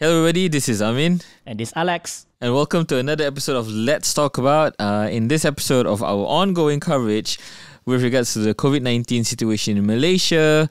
Hello, everybody. This is Amin. And this is Alex. And welcome to another episode of Let's Talk About. Uh, in this episode of our ongoing coverage with regards to the COVID 19 situation in Malaysia.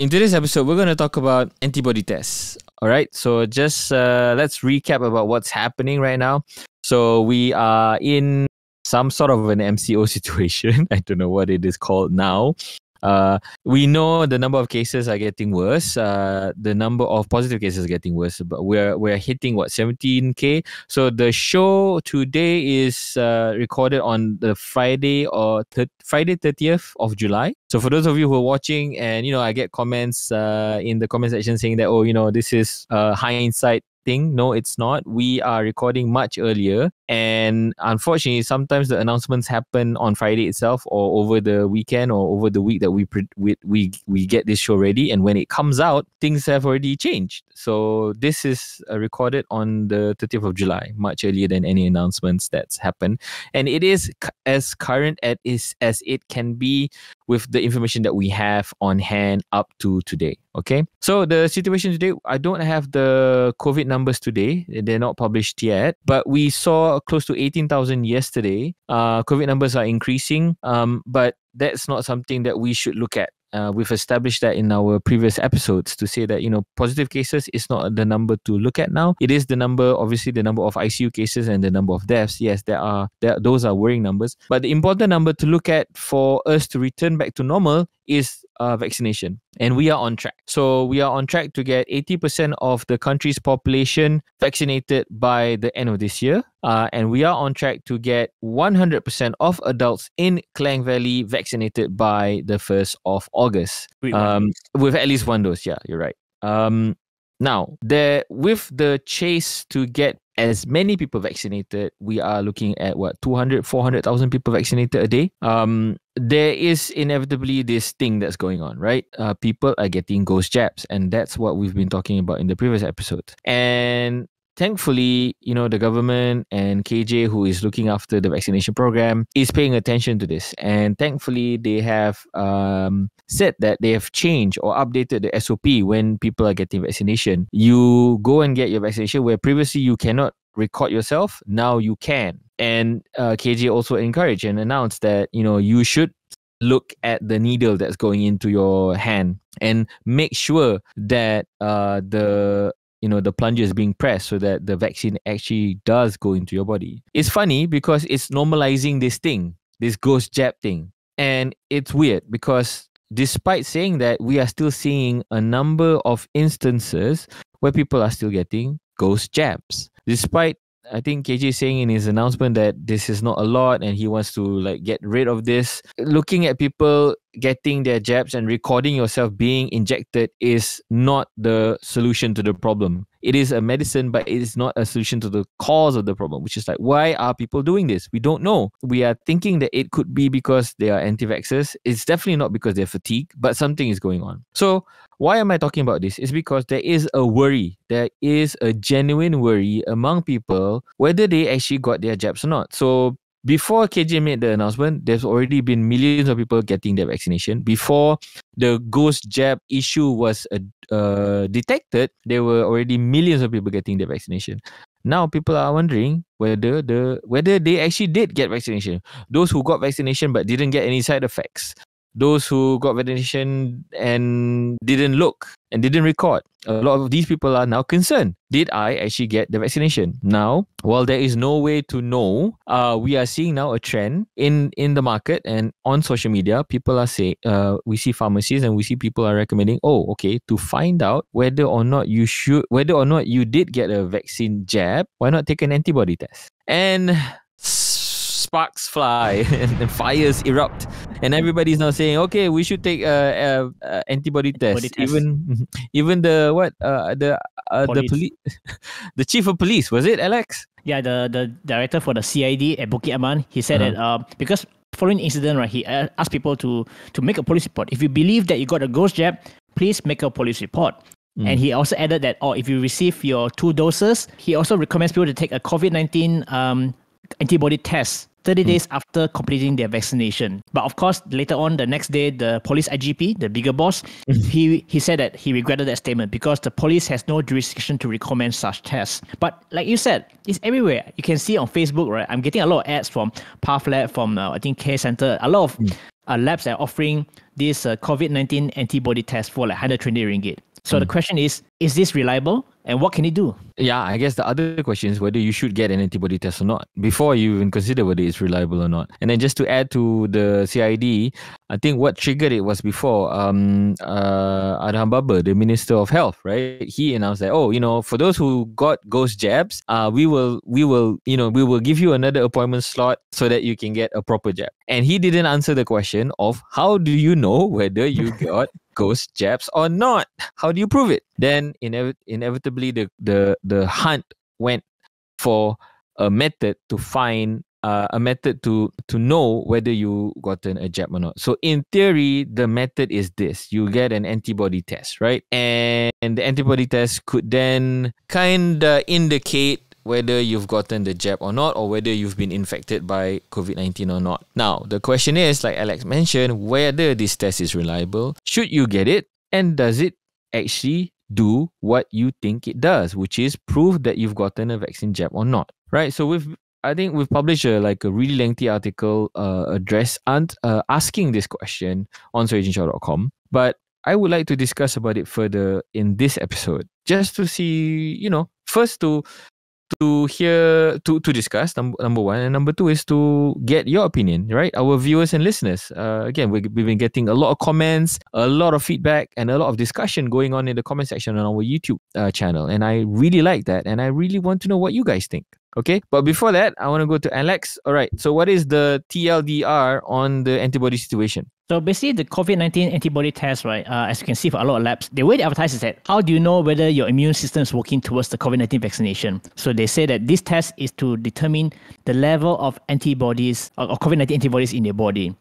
In today's episode, we're going to talk about antibody tests. All right. So, just uh, let's recap about what's happening right now. So, we are in some sort of an MCO situation. I don't know what it is called now. Uh, we know the number of cases are getting worse. Uh, the number of positive cases are getting worse, but we're we're hitting what 17k. So the show today is uh, recorded on the Friday or Friday 30th of July. So for those of you who are watching, and you know, I get comments uh, in the comment section saying that oh, you know, this is uh, hindsight No, it's not. We are recording much earlier. And unfortunately, sometimes the announcements happen on Friday itself or over the weekend or over the week that we we we, we get this show ready. And when it comes out, things have already changed. So this is uh, recorded on the 30th of July, much earlier than any announcements that's happened. And it is as current as, as it can be with the information that we have on hand up to today. Okay. So the situation today, I don't have the COVID numbers today. They're not published yet, but we saw close to 18,000 yesterday. Uh, COVID numbers are increasing, um, but that's not something that we should look at uh, we've established that in our previous episodes to say that you know positive cases is not the number to look at now it is the number obviously the number of icu cases and the number of deaths yes there are there, those are worrying numbers but the important number to look at for us to return back to normal is uh, vaccination and we are on track. So we are on track to get 80% of the country's population vaccinated by the end of this year uh, and we are on track to get 100% of adults in klang valley vaccinated by the 1st of august. Um, with at least one dose yeah you're right. Um, now, there with the chase to get as many people vaccinated, we are looking at what 200, 400,000 people vaccinated a day. Um, there is inevitably this thing that's going on, right? Uh, people are getting ghost jabs, and that's what we've been talking about in the previous episode. And thankfully, you know, the government and KJ, who is looking after the vaccination program, is paying attention to this. And thankfully, they have um, said that they have changed or updated the SOP when people are getting vaccination. You go and get your vaccination where previously you cannot record yourself. Now you can. And uh, KJ also encouraged and announced that, you know, you should look at the needle that's going into your hand and make sure that uh, the you know the plunger is being pressed so that the vaccine actually does go into your body. It's funny because it's normalizing this thing this ghost jab thing. And it's weird because despite saying that we are still seeing a number of instances where people are still getting ghost jabs. Despite I think KJ saying in his announcement that this is not a lot and he wants to like get rid of this. Looking at people getting their jabs and recording yourself being injected is not the solution to the problem. It is a medicine, but it is not a solution to the cause of the problem, which is like, why are people doing this? We don't know. We are thinking that it could be because they are anti vaxxers. It's definitely not because they're fatigued, but something is going on. So, why am I talking about this? It's because there is a worry. There is a genuine worry among people whether they actually got their jabs or not. So, before KJ made the announcement, there's already been millions of people getting their vaccination. Before the ghost jab issue was uh, uh, detected, there were already millions of people getting their vaccination. Now people are wondering whether the whether they actually did get vaccination. Those who got vaccination but didn't get any side effects those who got vaccination and didn't look and didn't record. A lot of these people are now concerned. Did I actually get the vaccination? Now, while there is no way to know, uh, we are seeing now a trend in in the market and on social media. People are saying, uh, we see pharmacies and we see people are recommending, oh, okay, to find out whether or not you should, whether or not you did get a vaccine jab, why not take an antibody test? And sparks fly and, fires erupt, and everybody's now saying, "Okay, we should take a, a, a antibody, test. test." Even even the what uh, the uh, the police, the chief of police was it Alex? Yeah, the the director for the CID at Bukit Aman. He said uh-huh. that uh, because following incident, right, he asked people to to make a police report. If you believe that you got a ghost jab, please make a police report. Mm. And he also added that, oh, if you receive your two doses, he also recommends people to take a COVID 19 um, antibody test 30 days after completing their vaccination. But of course, later on, the next day, the police IGP, the bigger boss, he, he said that he regretted that statement because the police has no jurisdiction to recommend such tests. But like you said, it's everywhere. You can see on Facebook, right? I'm getting a lot of ads from PathLab, from uh, I think Care Center, a lot of uh, labs are offering this uh, COVID 19 antibody test for like 120 ringgit. So the question is, is this reliable? And what can it do? Yeah, I guess the other question is whether you should get an antibody test or not before you even consider whether it's reliable or not. And then just to add to the CID, I think what triggered it was before um uh Adham Baba, the Minister of Health, right? He announced that oh, you know, for those who got ghost jabs, uh we will we will you know we will give you another appointment slot so that you can get a proper jab. And he didn't answer the question of how do you know whether you got ghost jabs or not? How do you prove it? Then inev- inevitably the the the hunt went for a method to find uh, a method to to know whether you gotten a jab or not. So in theory, the method is this: you get an antibody test, right? And, and the antibody test could then kind of indicate whether you've gotten the jab or not, or whether you've been infected by COVID 19 or not. Now, the question is, like Alex mentioned, whether this test is reliable, should you get it, and does it actually do what you think it does, which is prove that you've gotten a vaccine jab or not, right? So we've I think we've published a, like a really lengthy article uh, address and uh, asking this question on soyacincau.com. But I would like to discuss about it further in this episode, just to see, you know, first to to hear to to discuss number number one. And number two is to get your opinion right? Our viewers and listeners. Uh, again we, we've been getting a lot of comments a lot of feedback and a lot of discussion going on in the comment section on our youtube uh, channel. And i really like that and i really want to know what you guys think Okay, but before that, I want to go to Alex. All right, so what is the TLDR on the antibody situation? So basically, the COVID 19 antibody test, right, uh, as you can see for a lot of labs, the way they advertise is that how do you know whether your immune system is working towards the COVID 19 vaccination? So they say that this test is to determine the level of antibodies or COVID 19 antibodies in your body.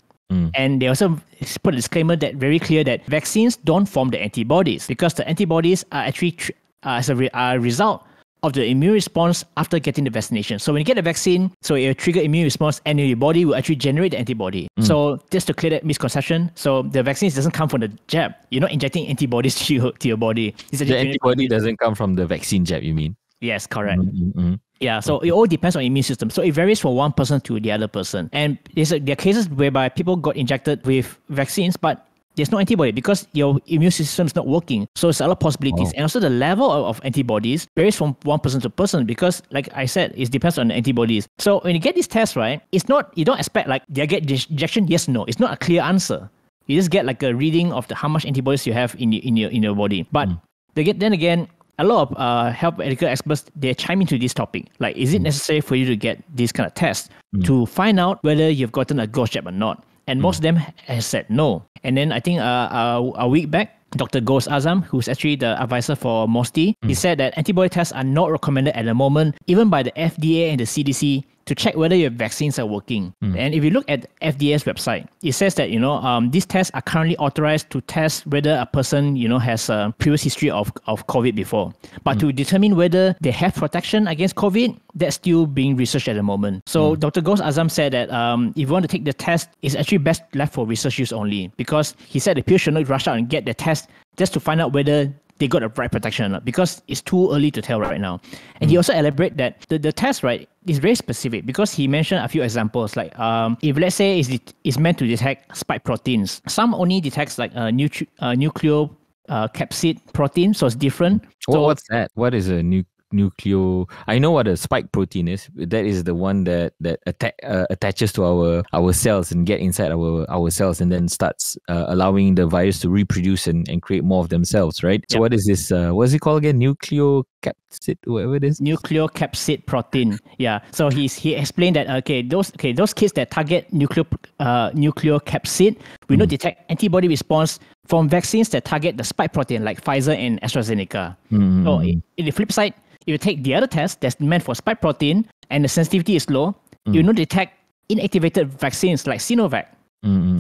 And they also put a disclaimer that very clear that vaccines don't form the antibodies because the antibodies are actually tr- uh, as a re- uh, result of the immune response after getting the vaccination. So when you get the vaccine, so it will trigger immune response and your body will actually generate the antibody. So just to clear that misconception, so the vaccine doesn't come from the jab. You're not injecting antibodies to your, to your body. It's The antibody doesn't come from the vaccine jab, you mean? Yes, correct. Mm-hmm. Yeah, so it all depends on immune system. So it varies from one person to the other person. And there's there are cases whereby people got injected with vaccines, but there's no antibody because your immune system is not working. So it's a lot of possibilities. Wow. And also the level of, antibodies varies from one person to person because, like I said, it depends on the antibodies. So when you get this test, right, it's not, you don't expect like, did I get injection? Yes, no. It's not a clear answer. You just get like a reading of the how much antibodies you have in your in your in your body. But hmm. they get then again, a lot of uh, health medical experts they chime into this topic. Like, is it hmm. necessary for you to get this kind of test hmm. to find out whether you've gotten a ghost jab or not? And most of them has said no. And then I think uh, uh, a week back, Dr. Ghost Azam, who's actually the advisor for MOSTI, he said that antibody tests are not recommended at the moment, even by the FDA and the CDC, to check whether your vaccines are working. And if you look at FDA's website, it says that you know um, these tests are currently authorized to test whether a person you know has a previous history of, of COVID before. But to determine whether they have protection against COVID, that's still being researched at the moment. So Dr. Ghost Azam said that um, if you want to take the test, it's actually best left for research use only because he said the people should not rush out and get the test just to find out whether they got the right protection or not because it's too early to tell right now. And he also elaborate that the, the test, right, is very specific because he mentioned a few examples like um, if let's say it's, it's meant to detect spike proteins, some only detects like a nutri- uh, nucleo uh, capsid protein, so it's different. What, So what's that? What is a nu- nucleo? I know what a spike protein is. That is the one that that atta- uh, attaches to our our cells and get inside our our cells and then starts uh, allowing the virus to reproduce and, and create more of themselves, right? So what is this? Uh, what is it called again? Nucleocapsid, whatever it is. nucleocapsid protein. Yeah. So he's he explained that okay, those okay those kids that target nucleo uh, nucleocapsid, we not detect antibody response from vaccines that target the spike protein like Pfizer and AstraZeneca. So in the flip side, if you take the other test that's meant for spike protein and the sensitivity is low, you mm. don't detect inactivated vaccines like Sinovac.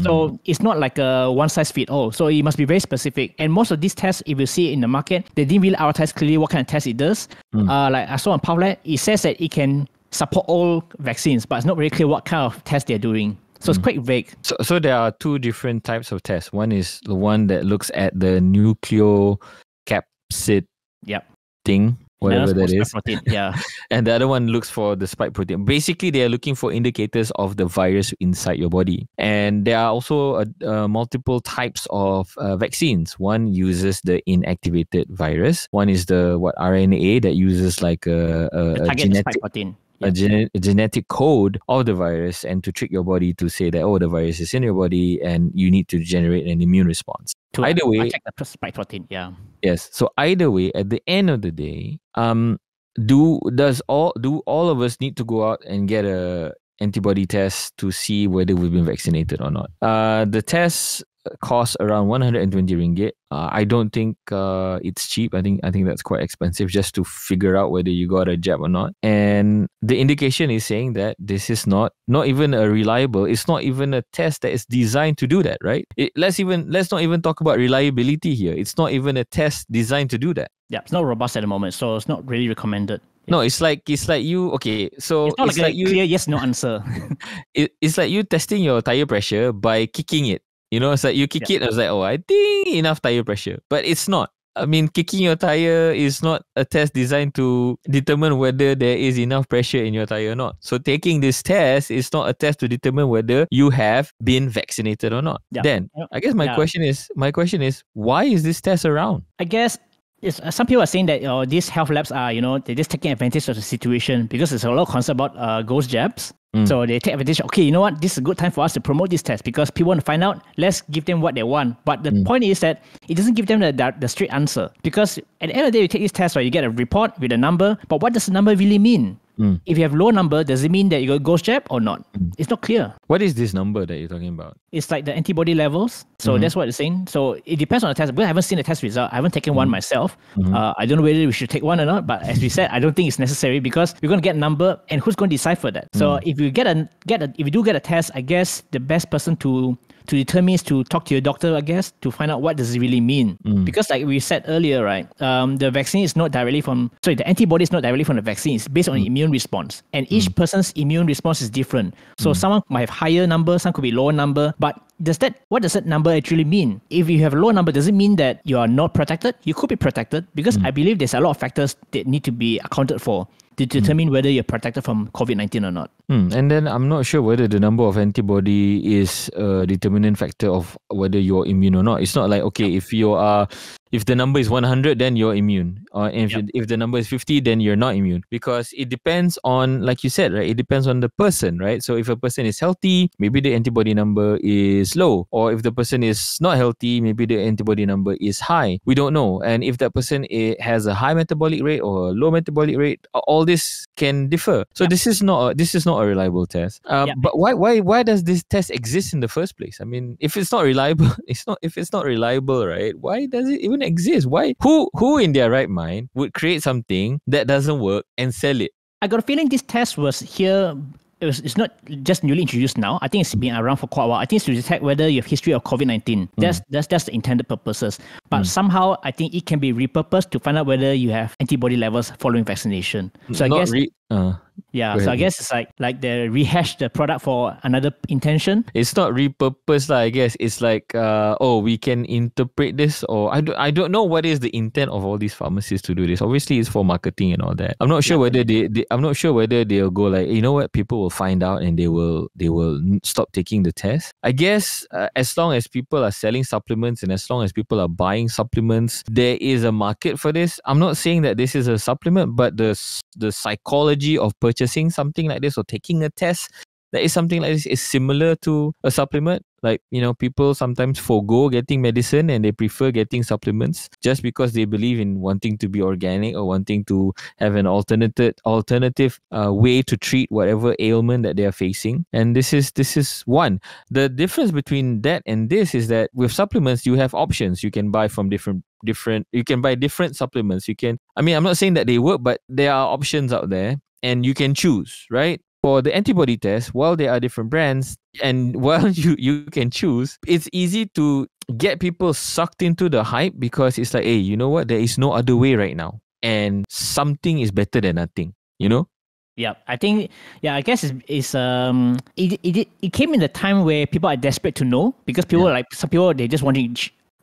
So it's not like a one size fit all. So it must be very specific. And most of these tests, if you see it in the market, they didn't really advertise clearly what kind of test it does. Mm. Uh, like I saw on PathLab, it says that it can support all vaccines, but it's not very clear what kind of test they're doing. So it's mm. quite vague. So, so there are two different types of tests. One is the one that looks at the nucleocapsid Yep. thing, whatever that is, protein, Yeah. and the other one looks for the spike protein. Basically, they are looking for indicators of the virus inside your body. And there are also uh, uh, multiple types of uh, vaccines. One uses the inactivated virus. One is the what RNA that uses like a, a, a target genetic spike protein. A, gene- a genetic code of the virus and to trick your body to say that oh the virus is in your body and you need to generate an immune response To Either way- check the spike protein. Yeah. yes so either way at the end of the day um do does all do all of us need to go out and get a antibody test to see whether we've been vaccinated or not uh the test costs around 120 ringgit uh, i don't think uh, it's cheap i think i think that's quite expensive just to figure out whether you got a jab or not and the indication is saying that this is not not even a reliable it's not even a test that is designed to do that right it, let's even let's not even talk about reliability here it's not even a test designed to do that Yeah. It's not robust at the moment, so it's not really recommended. no it's like it's like you okay so It's not it's like, like a you clear yes no answer. it, it's like you testing your tire pressure by kicking it. You know, it's like you kick it, and it's like, oh, I think enough tire pressure. But it's not. I mean, kicking your tire is not a test designed to determine whether there is enough pressure in your tire or not. So taking this test is not a test to determine whether you have been vaccinated or not. Yeah. Then I guess my Yeah. question is my question is why is this test around? I guess it's, uh, some people are saying that uh, these health labs are, you know, they're just taking advantage of the situation because there's a lot of concern about uh, ghost jabs. Mm. So they take advantage. Okay, you know what? This is a good time for us to promote this test because people want to find out. Let's give them what they want. But the Mm. point is that it doesn't give them the, the, the straight answer because at the end of the day, you take this test, right? You get a report with a number. But what does the number really mean? Mm. If you have low number, does it mean that you got ghost jab or not? Mm. It's not clear. What is this number that you're talking about? It's like the antibody levels. So mm-hmm. that's what it's saying. So it depends on the test. Because I haven't seen the test result. I haven't taken one mm-hmm. myself. Mm-hmm. Uh, I don't know whether we should take one or not. But as we said, I don't think it's necessary because we're going to get a number, and who's going to decipher that? So mm. if you get a get a if you do get a test, I guess the best person to to determine is to talk to your doctor, I guess, to find out what does it really mean. Mm. Because like we said earlier, right, um, the vaccine is not directly from sorry, the antibody is not directly from the vaccine. It's based on the immune response, and mm. each person's immune response is different. So someone might have higher number, some could be lower number, but does that what does that number actually mean? If you have a low number, does it mean that you are not protected? You could be protected because I believe there's a lot of factors that need to be accounted for to determine whether you're protected from COVID nineteen or not. Hmm. And then I'm not sure whether the number of antibody is a determinant factor of whether you're immune or not. It's not like okay, if you are, if the number is 100, then you're immune, or if Yep. if the number is 50, then you're not immune because it depends on, like you said, right? It depends on the person, right? So if a person is healthy, maybe the antibody number is low, or if the person is not healthy, maybe the antibody number is high. We don't know, and if that person i- has a high metabolic rate or a low metabolic rate, a- all this can differ. So this is not a, this is not a reliable test. Um. But why why why does this test exist in the first place? I mean, if it's not reliable, it's not if it's not reliable, right? Why does it even exist? Why who who in their right mind would create something that doesn't work and sell it? I got a feeling this test was here. It was, it's not just newly introduced now. I think it's been around for quite a while. I think it's to detect whether you have history of COVID nineteen. Mm. That's that's that's the intended purposes. But mm. somehow I think it can be repurposed to find out whether you have antibody levels following vaccination. Mm. So I not guess re- uh, yeah. Go So I guess it's like like they rehash the product for another intention. it's not repurposed lah, I guess. It's like uh, oh we can interpret this or I don't, I don't know what is the intent of all these pharmacists to do this. Obviously it's for marketing and all that. I'm not sure whether they, they I'm not sure whether they'll go like you know what? People will find out and they will they will stop taking the test. I guess uh, as long as people are selling supplements and as long as people are buying supplements there is a market for this. I'm not saying that this is a supplement but the the psychology of purchasing something like this or taking a test that is something like this is similar to a supplement. Like, you know, people sometimes forego getting medicine and they prefer getting supplements just because they believe in wanting to be organic or wanting to have an alternative alternative uh, way to treat whatever ailment that they are facing. And this is this is one. The difference between that and this is that with supplements you have options. You can buy from different different you can buy different supplements. You can I mean I'm not saying that they work, but there are options out there and you can choose, right? for the antibody test, while there are different brands and while you, you can choose, it's easy to get people sucked into the hype because it's like, hey, you know what? There is no other way right now. And something is better than nothing, you know? Yeah, I think yeah, I guess it's, it's um it, it it came in the time where people are desperate to know because people yeah. like some people they just wondering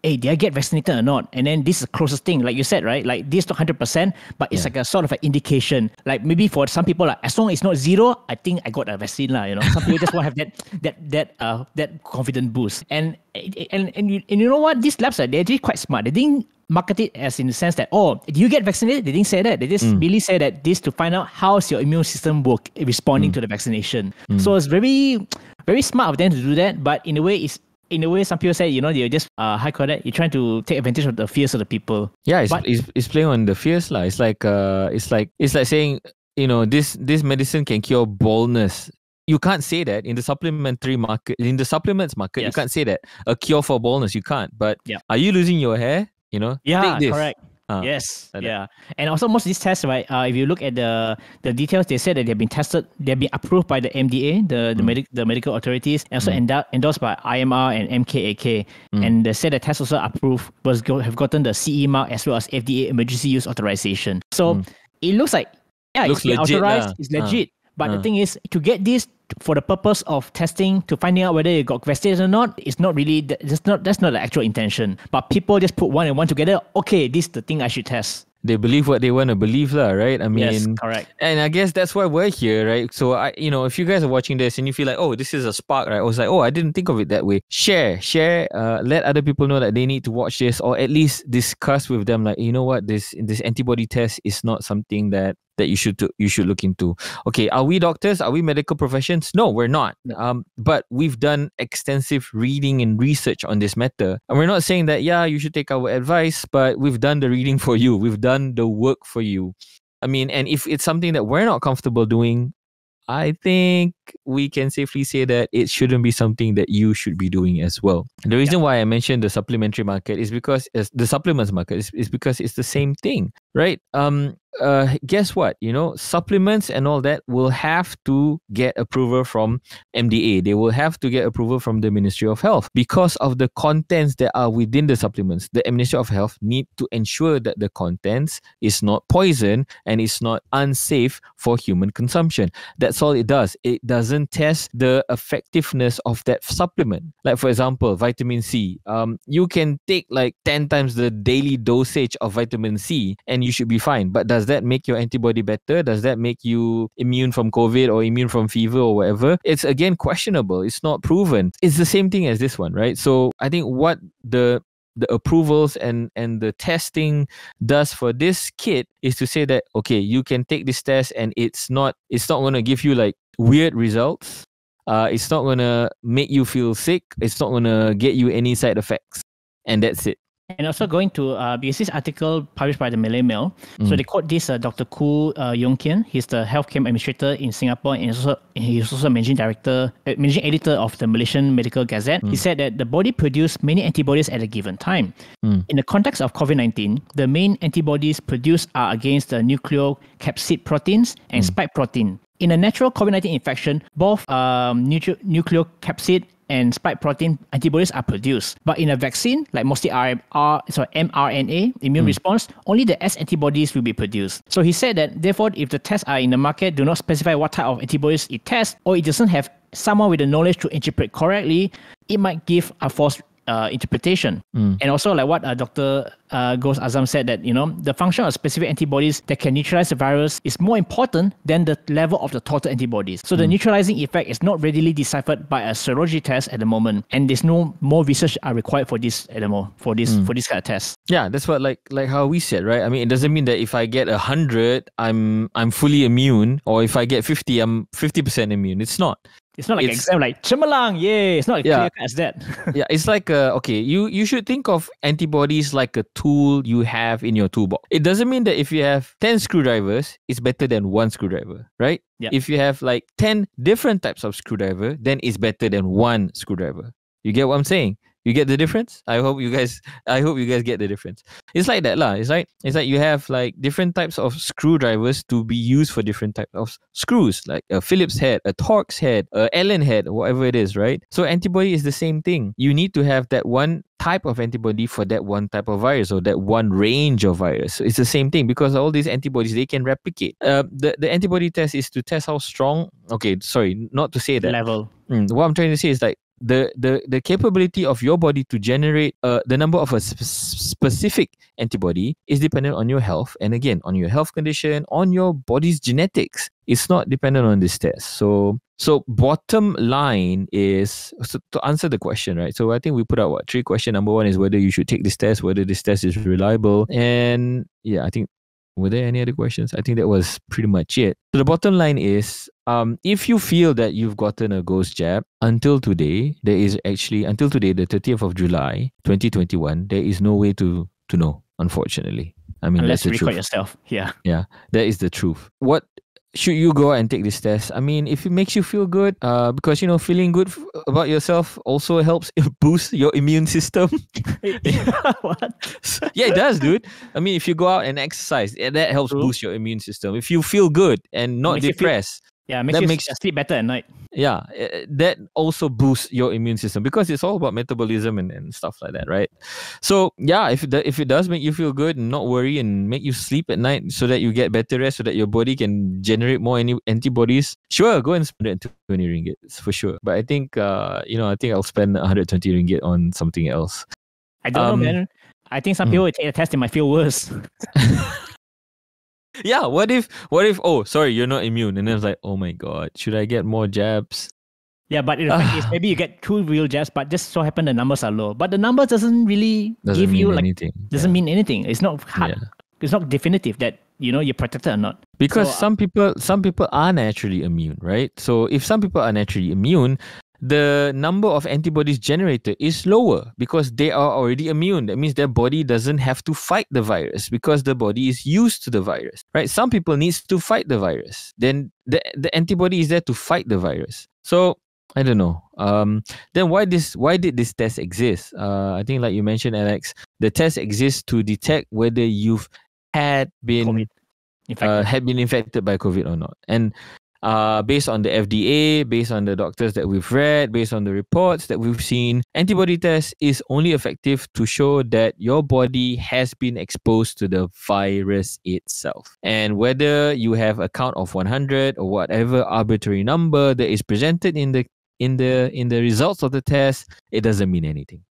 hey, did I get vaccinated or not? And then this is the closest thing, like you said, right? Like this not hundred percent, but it's yeah. like a sort of an indication. Like maybe for some people, like as long as it's not zero, I think I got a vaccine, lah. You know, some people just want to have that that that uh that confident boost. And and and you, and you know what? These labs are they're actually quite smart. They didn't market it as in the sense that oh, do you get vaccinated? They didn't say that. They just mm. really said that this to find out how's your immune system work responding mm. to the vaccination. Mm. So it's very very smart of them to do that. But in a way, it's in a way, some people say, you know, you're just uh, high that you're trying to take advantage of the fears of the people. Yeah, it's, but, it's, it's playing on the fears, lah. It's like uh, it's like it's like saying, you know, this this medicine can cure baldness. You can't say that in the supplementary market, in the supplements market. Yes. You can't say that a cure for baldness. You can't. But yeah. are you losing your hair? You know, yeah, correct. Uh, yes, yeah, and also most of these tests, right? Uh, if you look at the the details, they said that they've been tested, they've been approved by the MDA, the the, mm. medic, the medical authorities, and also mm. endorsed by IMR and MKAK. Mm. And they said the tests also approved was go, have gotten the CE mark as well as FDA emergency use authorization. So mm. it looks like yeah, looks it's legit authorized, it's legit. But uh. the thing is, to get this for the purpose of testing to finding out whether you got vaccinated or not, it's not really that's not that's not the actual intention. But people just put one and one together. Okay, this is the thing I should test they believe what they want to believe lah, right? I mean, yes, correct. And I guess that's why we're here, right? So I, you know, if you guys are watching this and you feel like, oh, this is a spark, right? I was like, oh, I didn't think of it that way. Share, share, uh, let other people know that they need to watch this, or at least discuss with them, like, you know what, this this antibody test is not something that that you should you should look into. Okay, are we doctors? Are we medical professions? No, we're not. Um, but we've done extensive reading and research on this matter, and we're not saying that yeah, you should take our advice, but we've done the reading for you. We've done the work for you. I mean, and if it's something that we're not comfortable doing, I think we can safely say that it shouldn't be something that you should be doing as well. The reason yeah. why I mentioned the supplementary market is because the supplements market is, is because it's the same thing, right? Um, uh, guess what? You know, supplements and all that will have to get approval from MDA. They will have to get approval from the Ministry of Health because of the contents that are within the supplements. The Ministry of Health need to ensure that the contents is not poison and is not unsafe for human consumption. That's all it does. It doesn't test the effectiveness of that supplement. Like for example, vitamin C. Um, you can take like ten times the daily dosage of vitamin C and you should be fine. But does does that make your antibody better? Does that make you immune from COVID or immune from fever or whatever? It's again questionable. It's not proven. It's the same thing as this one, right? So I think what the the approvals and and the testing does for this kit is to say that okay you can take this test and it's not it's not going to give you like weird results uh it's not going to make you feel sick it's not going to get you any side effects and that's it and also going to uh, because this article published by the Malay Mail, mm. so they quote this uh, Dr. Khoo uh, Yoong Khean. He's the healthcare administrator in Singapore, and he's also he's also managing director, uh, managing editor of the Malaysian Medical Gazette. Mm. He said that the body produces many antibodies at a given time. Mm. In the context of COVID nineteen, the main antibodies produced are against the nucleocapsid proteins and mm. spike protein. In a natural COVID nineteen infection, both um, nucleocapsid and spike protein antibodies are produced. But in a vaccine, like mostly R, R sorry, mRNA immune mm. response, only the S antibodies will be produced. So he said that therefore, if the tests are in the market, do not specify what type of antibodies it tests, or it doesn't have someone with the knowledge to interpret correctly, it might give a false uh, interpretation. Mm. And also, like what uh, Dr. Uh, Ghosh Azam said, that you know the function of specific antibodies that can neutralize the virus is more important than the level of the total antibodies. So mm. the neutralizing effect is not readily deciphered by a serology test at the moment, and there's no more research are required for this at the moment for this mm. for this kind of test. Yeah, that's what like like how we said, right? I mean, it doesn't mean that if I get a hundred, I'm I'm fully immune, or if I get fifty, I'm fifty percent immune. It's not. It's not like it's, exam like cemerlang, yeah. It's not yeah, clear as that. yeah, it's like uh, okay, you you should think of antibodies like a tool you have in your toolbox. It doesn't mean that if you have 10 screwdrivers, it's better than one screwdriver, right? Yeah. If you have like 10 different types of screwdriver, then it's better than one screwdriver. You get what I'm saying? You get the difference? I hope you guys I hope you guys get the difference. It's like that lah. It's like it's like you have like different types of screwdrivers to be used for different types of screws, like a Phillips head, a Torx head, a Allen head, whatever it is, right? So antibody is the same thing. You need to have that one type of antibody for that one type of virus or that one range of virus. So it's the same thing because all these antibodies they can replicate. Uh, the the antibody test is to test how strong. Okay, sorry, not to say that Level. Mm, what I'm trying to say is like the the the capability of your body to generate uh, the number of a sp- specific antibody is dependent on your health. And again on your health condition on your body's genetics. It's not dependent on this test. So so bottom line is so to answer the question right? So i think we put out what three question number one is whether you should take this test whether this test is reliable. And yeah i think were there any other questions? I think that was pretty much it. So the bottom line is, um, if you feel that you've gotten a ghost jab until today, there is actually until today, the 30th of July, 2021, there is no way to to know. Unfortunately, I mean Unless you record truth. yourself. Yeah. Yeah, that is the truth. What should you go out and take this test? I mean, if it makes you feel good, uh, because you know, feeling good f- about yourself also helps boost your immune system. what? yeah, it does, dude. I mean, if you go out and exercise, eh, that helps True. boost your immune system. If you feel good and not depressed, Yeah, makes That you makes- sleep better at night. yeah, eh, that also boosts your immune system because it's all about metabolism and, and stuff like that, right? So yeah, if the, if it does make you feel good and not worry and make you sleep at night so that you get better rest so that your body can generate more any antibodies, sure, go and spend 120 ringgit for sure. But I think uh, you know, I think I'll spend 120 ringgit on something else. I don't Um, know, man. I think some mm. people will take the test, they might feel worse. Yeah, what if what if oh sorry you're not immune and then it's like oh my god should I get more jabs? Yeah, but in fact, is maybe you get two real jabs, but just so happen the numbers are low. But the numbers doesn't really Doesn't give mean you like anything. doesn't mean anything. It's not hard. Yeah. It's not definitive that you know you're protected or not. Because So, uh, some people some people are naturally immune, right? So if some people are naturally immune, the number of antibodies generated is lower because they are already immune. That means their body doesn't have to fight the virus because the body is used to the virus, right? Some people needs to fight the virus. Then the the antibody is there to fight the virus. So I don't know. Um, then why this? Why did this test exist? Uh, I think like you mentioned, Alex, the test exists to detect whether you've had been COVID. In fact, uh, had been infected by COVID or not. And uh, based on the FDA, based on the doctors that we've read, based on the reports that we've seen, antibody test is only effective to show that your body has been exposed to the virus itself. And whether you have a count of 100 or whatever arbitrary number that is presented in the in the in the results of the test, it doesn't mean anything.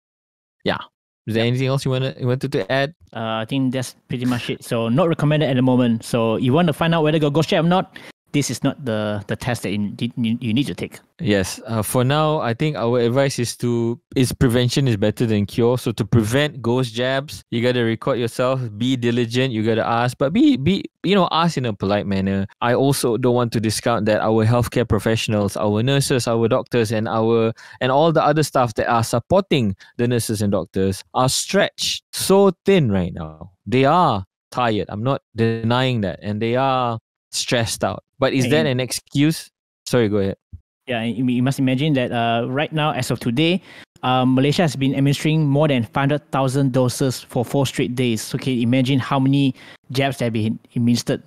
Yeah. Is there anything else you wanna you wanted to add? uh, I think that's pretty much it. So not recommended at the moment. So you want to find out whether got ghost jab or not, this is not the the test that you, you, need to take. Yes. Uh, for now, I think our advice is to is prevention is better than cure. So to prevent ghost jabs, you gotta record yourself. Be diligent. You gotta ask, but be be you know ask in a polite manner. I also don't want to discount that our healthcare professionals, our nurses, our doctors, and our and all the other staff that are supporting the nurses and doctors are stretched so thin right now. They are tired. I'm not denying that, and they are stressed out. But is that an excuse? Sorry, go ahead. Yeah, you must imagine that uh, right now, as of today, um, Malaysia has been administering more than 500,000 doses for four straight days. So can you imagine how many jabs that have been administered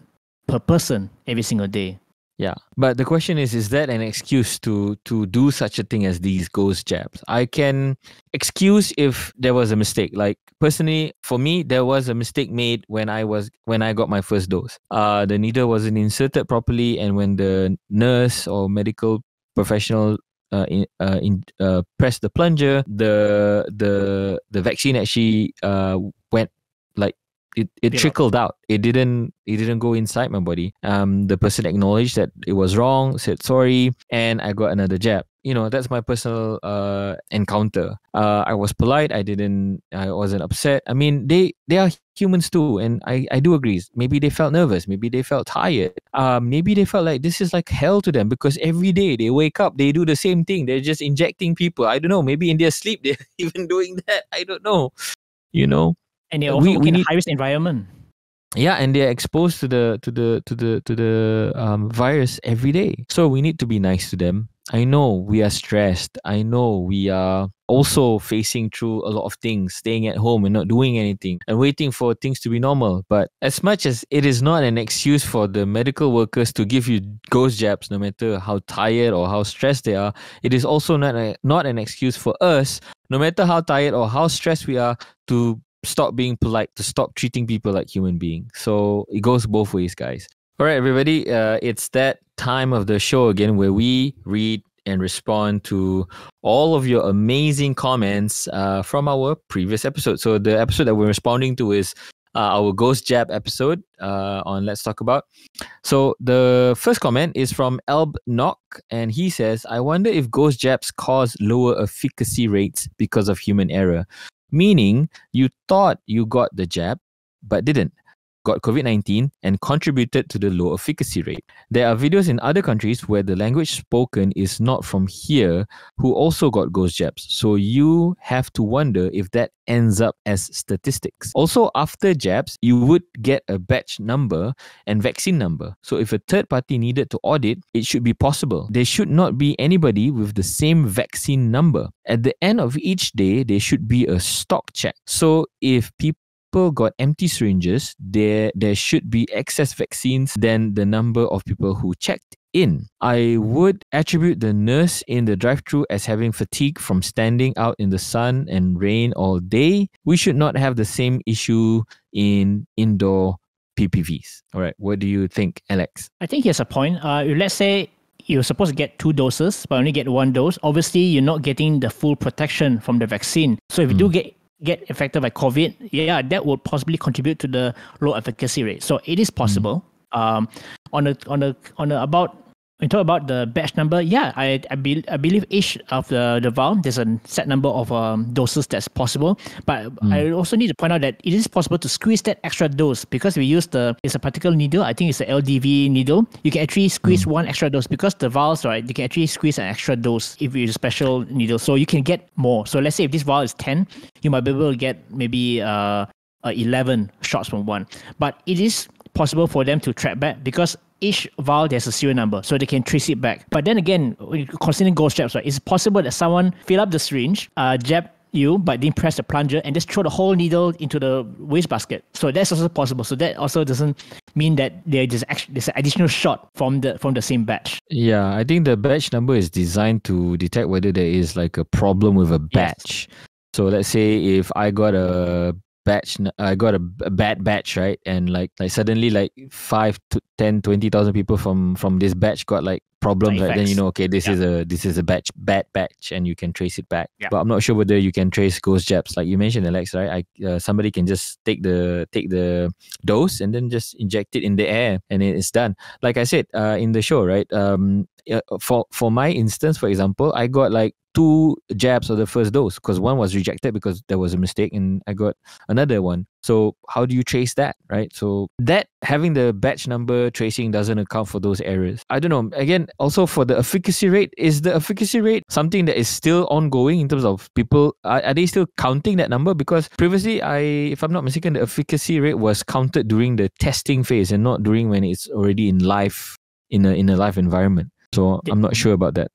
per person every single day? Yeah, but the question is: Is that an excuse to to do such a thing as these ghost jabs? I can excuse if there was a mistake. Like personally, for me, there was a mistake made when I was when I got my first dose. Uh, the needle wasn't inserted properly, and when the nurse or medical professional uh, in, uh, in uh, pressed the plunger, the the the vaccine actually uh went like it, it trickled out. It didn't it didn't go inside my body. Um the person acknowledged that it was wrong, said sorry, and I got another jab. You know, that's my personal uh encounter. Uh I was polite, I didn't I wasn't upset. I mean they they are humans too and I, I do agree. Maybe they felt nervous, maybe they felt tired. Um maybe they felt like this is like hell to them because every day they wake up, they do the same thing. They're just injecting people. I don't know, maybe in their sleep they're even doing that. I don't know. You know? And they're also we in need- a high risk environment. yeah and they're exposed to the to the to the to the um, virus every day so we need to be nice to them I know we are stressed. I know we are also facing through a lot of things, staying at home and not doing anything and waiting for things to be normal. But as much as it is not an excuse for the medical workers to give you ghost jabs, no matter how tired or how stressed they are, it is also not, a, not an excuse for us, no matter how tired or how stressed we are, to stop being polite, to stop treating people like human beings. So it goes both ways, guys. All right, everybody, uh, it's that time of the show again where we read and respond to all of your amazing comments uh, from our previous episode. So the episode that we're responding to is uh, our Ghost Jab episode uh, on Let's Talk About. So the first comment is from Elb Knock, and he says, "I wonder if ghost jabs cause lower efficacy rates because of human error, meaning you thought you got the jab but didn't." Got COVID 19 and contributed to the low efficacy rate. There are videos in other countries where the language spoken is not from here who also got ghost jabs. So you have to wonder if that ends up as statistics. Also, after jabs, you would get a batch number and vaccine number. So if a third party needed to audit, it should be possible. There should not be anybody with the same vaccine number. At the end of each day, there should be a stock check. So if people people got empty syringes, there there should be excess vaccines than the number of people who checked in. I would attribute the nurse in the drive-through as having fatigue from standing out in the sun and rain all day. We should not have the same issue in indoor PPVs. All right, what do you think, Alex? I think here's a point. Uh, let's say you're supposed to get two doses, but only get one dose. Obviously, you're not getting the full protection from the vaccine. So if you mm. do get get affected by COVID, yeah, that would possibly contribute to the low efficacy rate. So it is possible. Mm. Um, on a on a on a about we talk about the batch number, yeah, I I, be, I believe each of the, the vial, there's a set number of um, doses that's possible. But mm. I also need to point out that it is possible to squeeze that extra dose because we use the, it's a particular needle, I think it's the LDV needle. You can actually squeeze mm. one extra dose because the vials, right, you can actually squeeze an extra dose if you use a special needle. So you can get more. So let's say if this vial is 10, you might be able to get maybe uh, uh 11 shots from one. But it is possible for them to track back because each vial there's a serial number so they can trace it back. But then again, considering ghost jabs, right, it's possible that someone fill up the syringe, uh, jab you, but didn't press the plunger and just throw the whole needle into the waste basket. So that's also possible. So that also doesn't mean that there's actually there's an additional shot from the from the same batch. Yeah, I think the batch number is designed to detect whether there is like a problem with a batch. Yes. So let's say if I got a batch i got a, a, bad batch right? And like like suddenly like 5 to 10 20000 people from from this batch got like problems right? Then you know okay this yeah. is a this is a batch bad batch and you can trace it back. Yeah. but i'm not sure whether you can trace ghost jabs. Like you mentioned alex right? I uh, somebody can just take the take the dose and then just inject it in the air and it's done. Like i said uh, in the show right? Um uh, Uh, for for my instance for example i got like two jabs of the first dose because one was rejected because there was a mistake and I got another one. So how do you trace that, right? So that having the batch number tracing doesn't account for those errors. I don't know. Again, also for the efficacy rate, is the efficacy rate something that is still ongoing in terms of people? Are, are they still counting that number? Because previously, I, if I'm not mistaken, the efficacy rate was counted during the testing phase and not during when it's already in life in a in a live environment. So I'm not sure about that.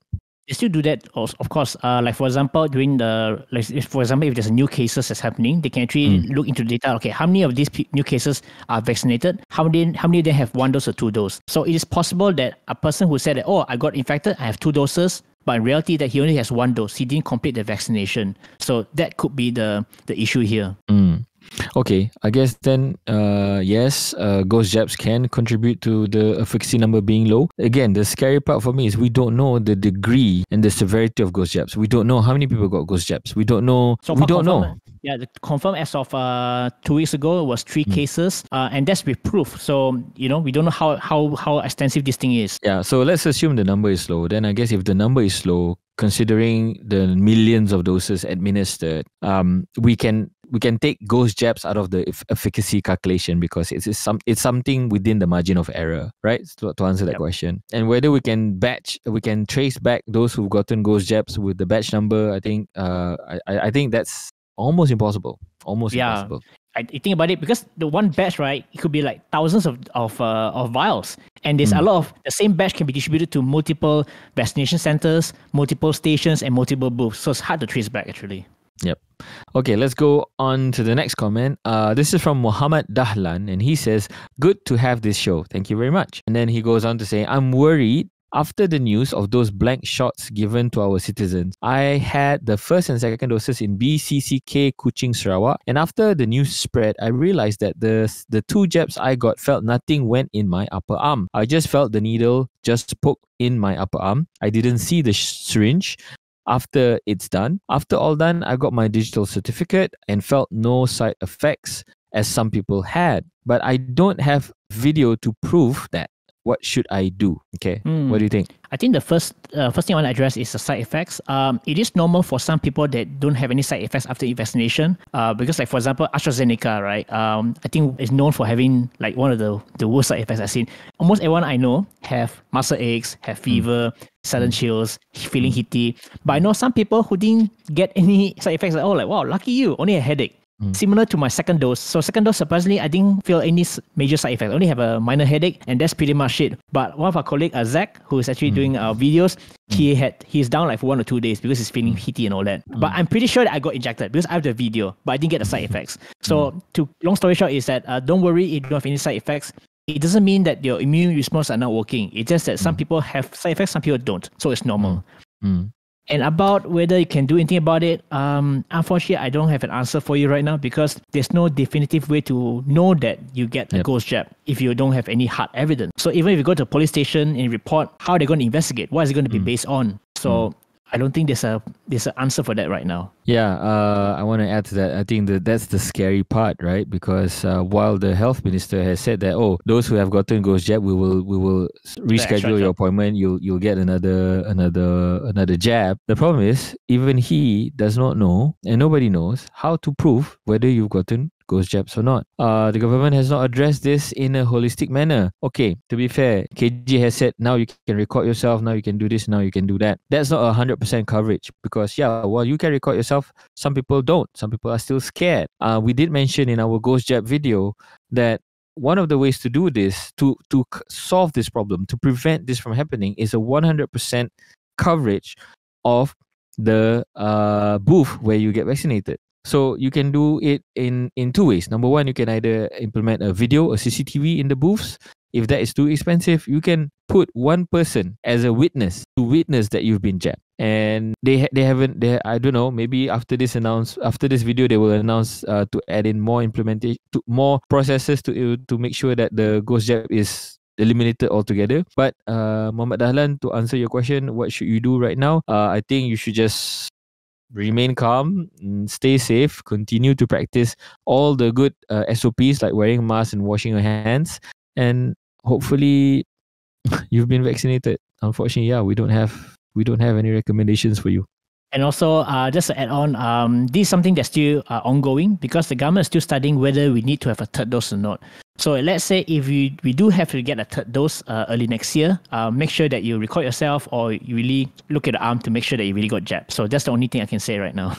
They still do that of course uh, like for example during the like if, for example if there's a new cases that's happening they can actually mm. look into the data okay how many of these p- new cases are vaccinated? How many how many of them have one dose or two doses so it is possible that a person who said that oh i got infected i have two doses but in reality that he only has one dose he didn't complete the vaccination. So that could be the the issue here. Mm. Okay, I guess then, uh, yes, uh, ghost jabs can contribute to the efficacy number being low. Again, the scary part for me is we don't know the degree and the severity of ghost jabs. We don't know how many people got ghost jabs. We don't know. So we don't know. Yeah, the confirmed as of uh, two weeks ago was three mm. cases, uh, and that's with proof. So you know we don't know how how how extensive this thing is. Yeah, so let's assume the number is low. Then I guess if the number is low, considering the millions of doses administered, um, we can we can take ghost jabs out of the efficacy calculation because it's, it's some it's something within the margin of error, right? To, to answer that yep. question, and whether we can batch, we can trace back those who've gotten ghost jabs with the batch number. I think, uh, I I think that's almost impossible. Almost yeah. impossible. I think about it because the one batch, right, it could be like thousands of of uh, of vials, And there's mm. a lot of the same batch can be distributed to multiple vaccination centers, multiple stations, and multiple booths. So it's hard to trace back actually. Yep. Okay, let's go on to the next comment. Uh, this is from Muhammad Dahlan, and he says, Good to have this show. Thank you very much. And then he goes on to say, I'm worried after the news of those blank shots given to our citizens. I had the first and second doses in BCCK Kuching Sarawak, and after the news spread, I realized that the, the two jabs I got felt nothing went in my upper arm. I just felt the needle just poke in my upper arm. I didn't see the syringe after it's done. After all done, I got my digital certificate and felt no side effects as some people had. But I don't have video to prove that. What should I do? Okay, mm. what do you think? I think the first uh, first thing I want to address is the side effects. Um, it is normal for some people that don't have any side effects after vaccination. Uh, because like for example, AstraZeneca, right? Um, I think is known for having like one of the the worst side effects I've seen. Almost everyone I know have muscle aches, have fever, mm. sudden chills, feeling heaty. But I know some people who didn't get any side effects at all. Like wow, lucky you, only a headache. Mm. Similar to my second dose. So second dose, surprisingly, I didn't feel any major side effects. I only have a minor headache, and that's pretty much it. But one of our colleague, uh, Zach, who is actually mm. doing our videos, mm. he had he's down like for one or two days because he's feeling mm. heaty and all that. Mm. But I'm pretty sure that I got injected because I have the video, but I didn't get the side effects. So mm. to long story short is that uh, don't worry if you don't have any side effects. It doesn't mean that your immune response are not working. It's just that some people have side effects, some people don't. So it's normal. And about whether you can do anything about it, um, unfortunately, I don't have an answer for you right now because there's no definitive way to know that you get a ghost jab if you don't have any hard evidence. So even if you go to a police station and report, how are they going to investigate? What is it going to be mm. based on? So mm. I don't think there's a there's an answer for that right now. Yeah, uh, I want to add to that. I think that that's the scary part, right? Because uh, while the health minister has said that, oh, those who have gotten ghost jab, we will we will reschedule your appointment. You'll you'll get another another another jab. The problem is, even he does not know, and nobody knows how to prove whether you've gotten ghost jabs or not. Uh, the government has not addressed this in a holistic manner. Okay, to be fair, KJ has said now you can record yourself, now you can do this, now you can do that. That's not a hundred percent coverage because yeah, while you can record yourself, some people don't. Some people are still scared. Uh, we did mention in our ghost jab video that one of the ways to do this to to solve this problem to prevent this from happening is a 100% coverage of the uh, booth where you get vaccinated so you can do it in in two ways. Number one, you can either implement a video, or CCTV in the booths. If that is too expensive, you can put one person as a witness to witness that you've been jabbed. And they they haven't they I don't know maybe after this announce after this video they will announce uh, to add in more implementation to more processes to to make sure that the ghost jab is eliminated altogether. But uh, Muhammad Dahlan, to answer your question, what should you do right now? Uh, I think you should just remain calm, stay safe, continue to practice all the good uh, SOPs like wearing masks and washing your hands, and hopefully you've been vaccinated. Unfortunately, yeah, we don't have we don't have any recommendations for you. And also, uh, just to add on, um, this is something that's still uh, ongoing because the government is still studying whether we need to have a third dose or not. So let's say if we, we do have to get a third dose uh, early next year, uh, make sure that you record yourself or you really look at the arm to make sure that you really got jabbed. So that's the only thing I can say right now.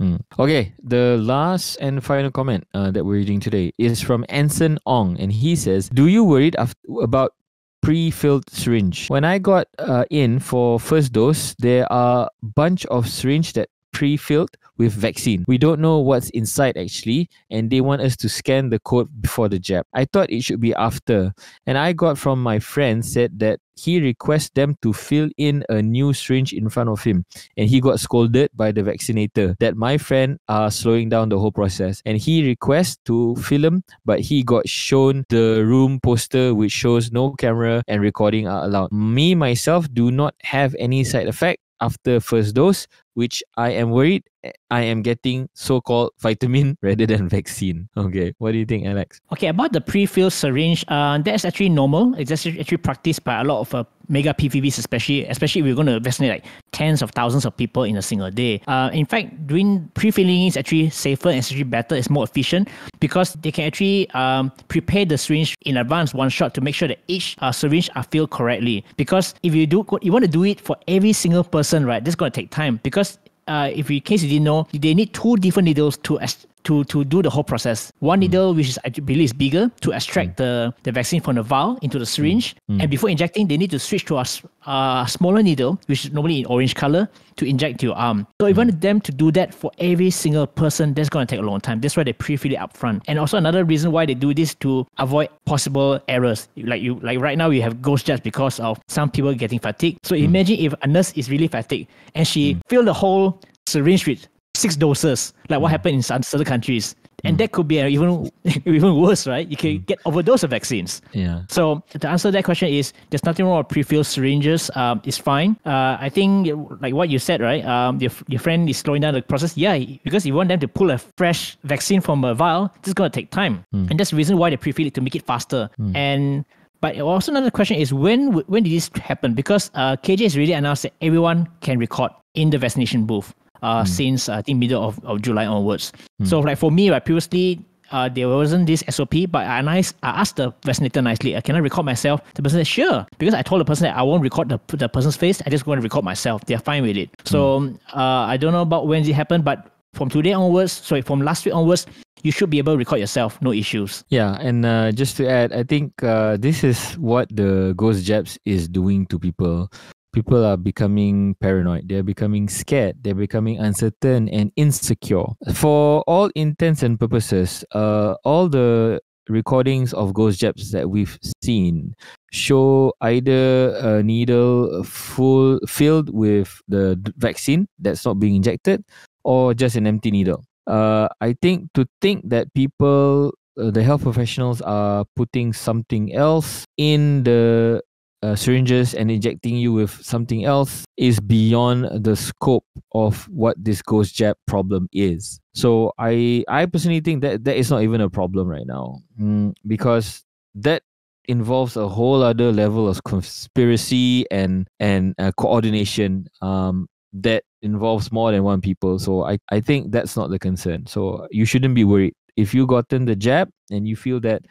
Mm. Okay, the last and final comment uh, that we're reading today is from Anson Ong, and he says, "Do you worried af- about pre-filled syringe. When I got uh, in for first dose, there are bunch of syringe that pre-filled with vaccine. We don't know what's inside actually, and they want us to scan the code before the jab. I thought it should be after, and I got from my friend said that he requests them to fill in a new syringe in front of him, and he got scolded by the vaccinator that my friend are slowing down the whole process, and he requests to film, but he got shown the room poster which shows no camera and recording are allowed. Me myself do not have any side effect after first dose, which I am worried I am getting so-called vitamin rather than vaccine. Okay, what do you think, Alex? Okay, about the pre-filled syringe, uh, that's actually normal. It's actually, practiced by a lot of uh, mega PPVs, especially especially if we're going to vaccinate like tens of thousands of people in a single day. Uh, in fact, doing pre-filling is actually safer and actually better. It's more efficient because they can actually um, prepare the syringe in advance, one shot, to make sure that each uh, syringe are filled correctly. Because if you do, you want to do it for every single person, right? This is going to take time because uh, if in case you didn't know, they need two different needles to to to do the whole process. One mm. needle, which is I believe is bigger, to extract mm. the, the vaccine from the vial into the syringe. Mm. And before injecting, they need to switch to a, a smaller needle, which is normally in orange color, to inject your arm. So if you want them to do that for every single person, that's going to take a long time. That's why they pre-fill it up front. And also another reason why they do this to avoid possible errors. Like you, like right now, we have ghost jabs because of some people getting fatigued. So imagine if a nurse is really fatigued and she mm. fill the whole syringe with six doses, like what mm. happened in some other countries. And mm. that could be even even worse, right? You can mm. get overdose of vaccines. Yeah. So to answer that question is there's nothing wrong with pre-filled syringes. Um, it's fine. Uh, I think like what you said, right? Um, your your friend is slowing down the process. Yeah, because you want them to pull a fresh vaccine from a vial, this is gonna take time, mm. and that's the reason why they pre-fill it to make it faster. Mm. And but also another question is when when did this happen? Because uh, KJ has really announced that everyone can record in the vaccination booth uh, mm. since uh, I think middle of, of July onwards. Mm. So like for me, right, previously uh, there wasn't this SOP, but I, nice, I asked the vaccinator nicely, uh, can I record myself? The person said, sure. Because I told the person that I won't record the, the person's face, I just want to record myself. They're fine with it. So mm. uh, I don't know about when it happened, but from today onwards, sorry, from last week onwards, you should be able to record yourself, no issues. Yeah, and uh, just to add, I think uh, this is what the Ghost Jabs is doing to people people are becoming paranoid. They're becoming scared. They're becoming uncertain and insecure. For all intents and purposes uh all the recordings of ghost jabs that we've seen show either a needle full filled with the vaccine that's not being injected or just an empty needle. Uh i think to think that people uh, the health professionals are putting something else in the uh, syringes and injecting you with something else is beyond the scope of what this ghost jab problem is. So I I personally think that that is not even a problem right now mm, because that involves a whole other level of conspiracy and and uh, coordination um, that involves more than one people. So I I think that's not the concern. So you shouldn't be worried if you've gotten the jab and you feel that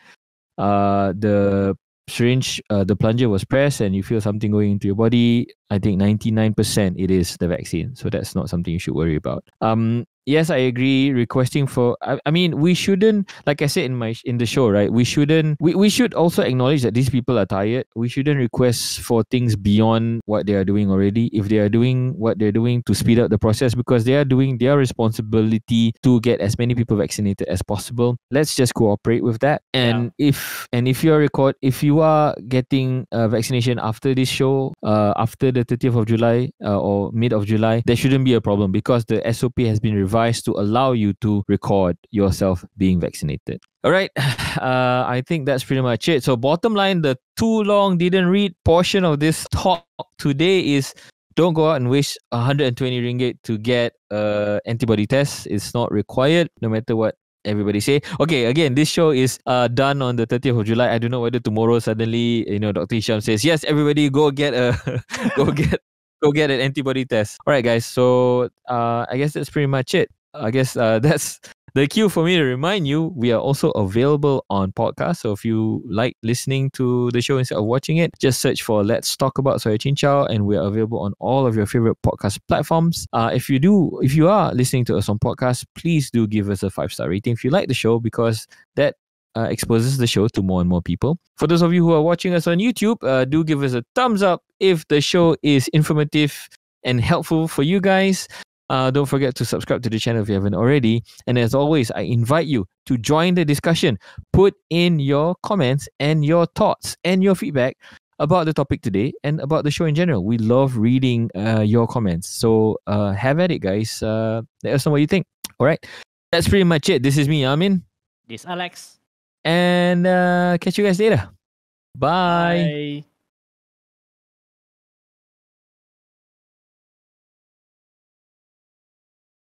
uh, the syringe, uh, the plunger was pressed and you feel something going into your body, I think 99% it is the vaccine. So that's not something you should worry about. Um, yes, I agree. Requesting for, I, I, mean, we shouldn't, like I said in my in the show, right? We shouldn't. We, we should also acknowledge that these people are tired. We shouldn't request for things beyond what they are doing already. If they are doing what they're doing to speed up the process, because they are doing their responsibility to get as many people vaccinated as possible. Let's just cooperate with that. And yeah. if and if you're record, if you are getting a vaccination after this show, uh, after the 30th of July uh, or mid of July, there shouldn't be a problem because the SOP has been revised device to allow you to record yourself being vaccinated. All right, uh, I think that's pretty much it. So, bottom line, the too long didn't read portion of this talk today is don't go out and waste 120 ringgit to get a antibody test. It's not required, no matter what everybody say. Okay, again, this show is uh, done on the 30th of July. I don't know whether tomorrow suddenly, you know, Dr. Hisham says, yes, everybody go get a go get go get an antibody test. All right, guys. So uh, I guess that's pretty much it. I guess uh, that's the cue for me to remind you we are also available on podcast. So if you like listening to the show instead of watching it, just search for Let's Talk About SoyaCincau and we're available on all of your favorite podcast platforms. Uh, if you do, if you are listening to us on podcast, please do give us a five star rating if you like the show because that uh, exposes the show to more and more people. For those of you who are watching us on YouTube, uh, do give us a thumbs up if the show is informative and helpful for you guys. Uh, don't forget to subscribe to the channel if you haven't already. And as always, I invite you to join the discussion. Put in your comments and your thoughts and your feedback about the topic today and about the show in general. We love reading uh, your comments. So uh, have at it, guys. Uh, let us know what you think. All right. That's pretty much it. This is me, Amin. This Alex. And uh, catch you guys later. Bye. Bye.